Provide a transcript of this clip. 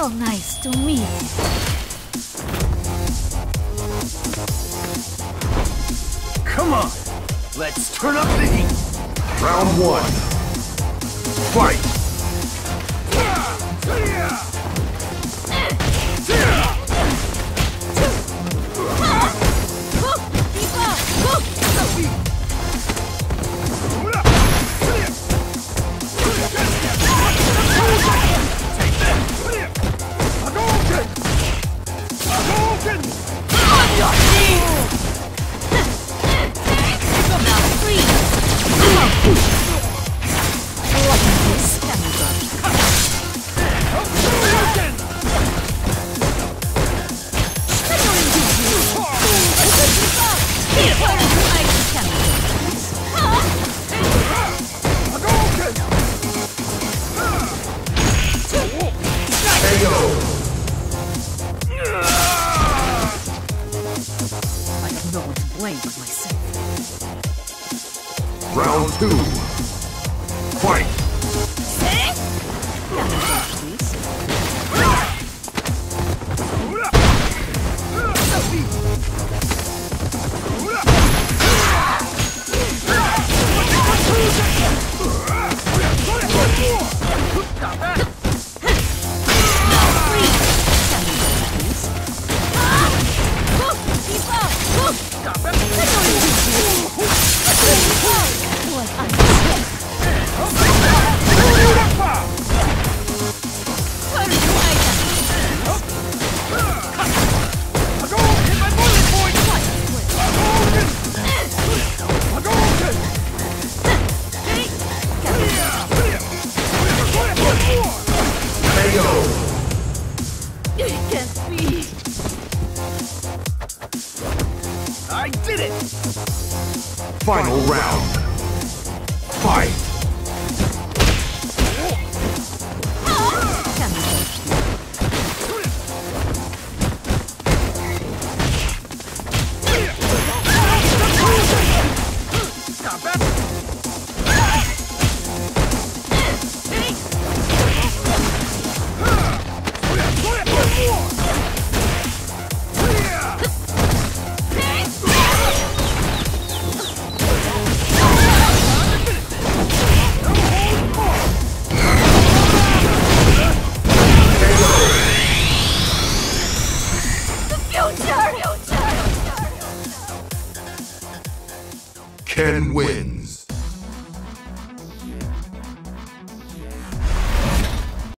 So nice to meet you. Come on! Let's turn up the heat! Round one. Fight! Round two. Fight! Final round. Fight! can win.